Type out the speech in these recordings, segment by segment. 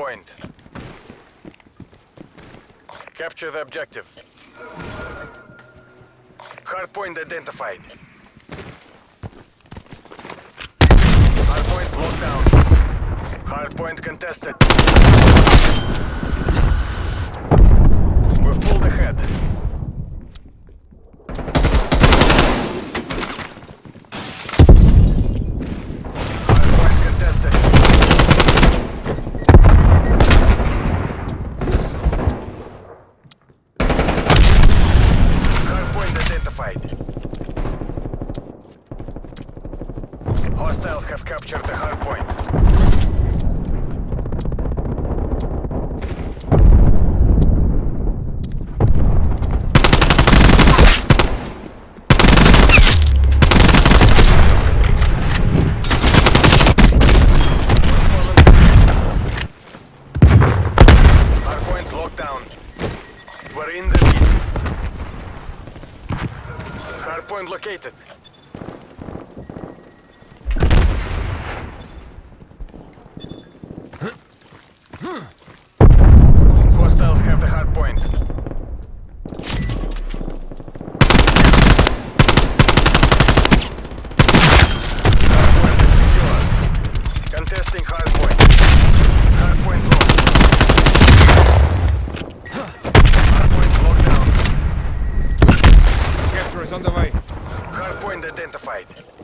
point. Capture the objective. Hardpoint identified. Hardpoint locked down. Hardpoint contested. We've pulled ahead. located. identified.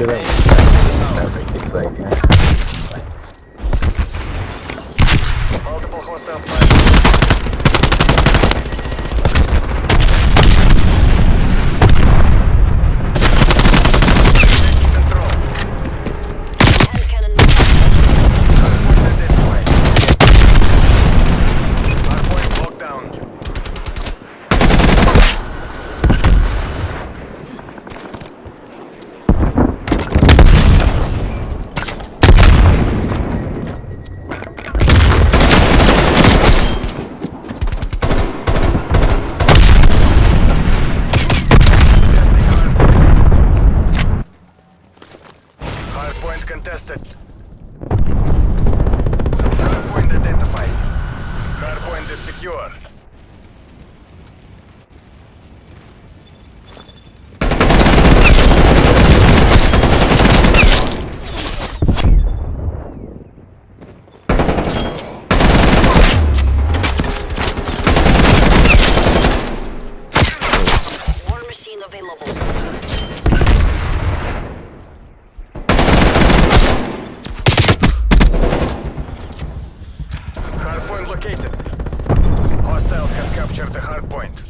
to them. Multiple hostiles. capture the hard point.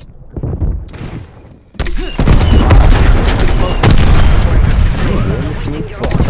point is secure.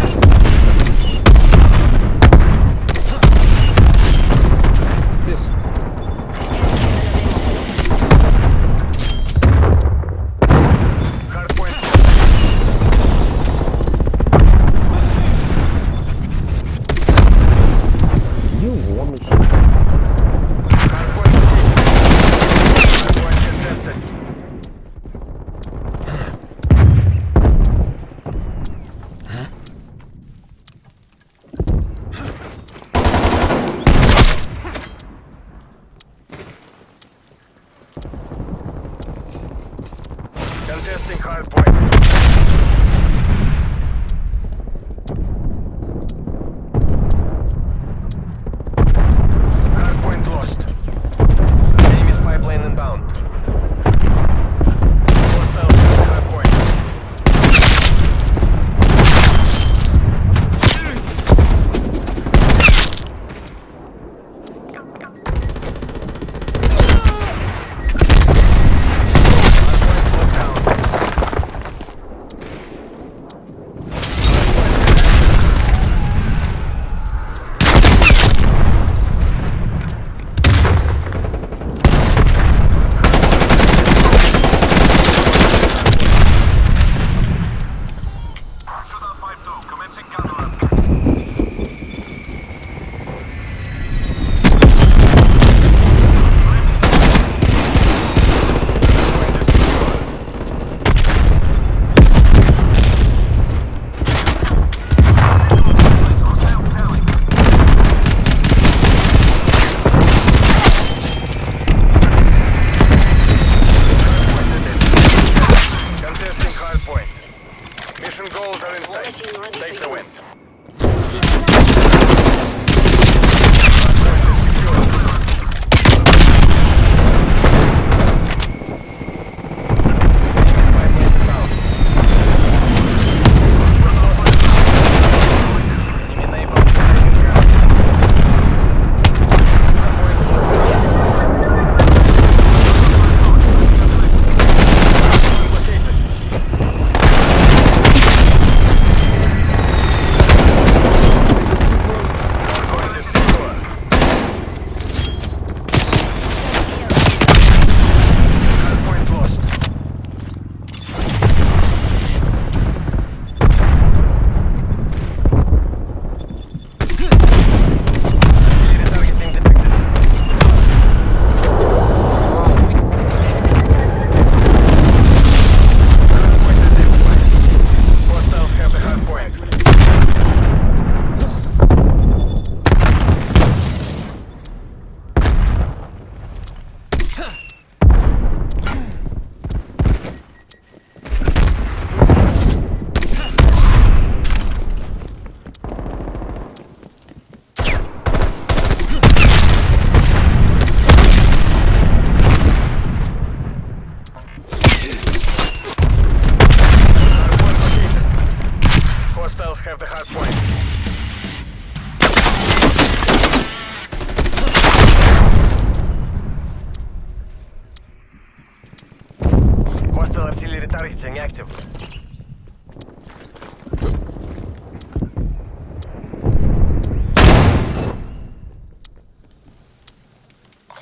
Hostile artillery targeting active.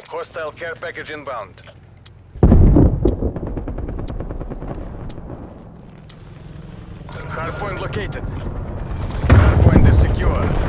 Hostile care package inbound. Hardpoint located. Hardpoint is secure.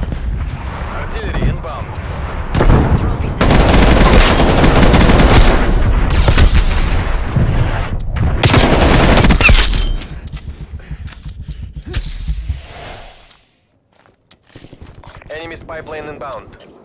Artemis pipeline inbound.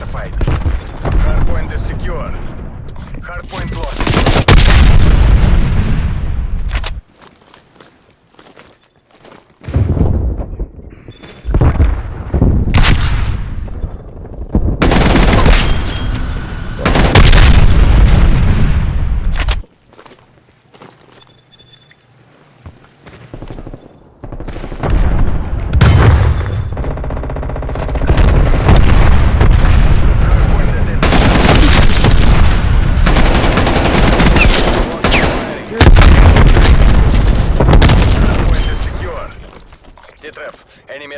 identified. Hardpoint is secure. Hardpoint lost.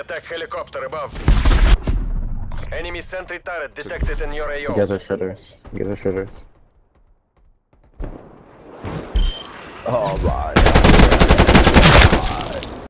Z-trap. Enemy attack helicopter above. Enemy sentry turret detected in your AO. You guys are shitters. You guys are shitters. Oh my.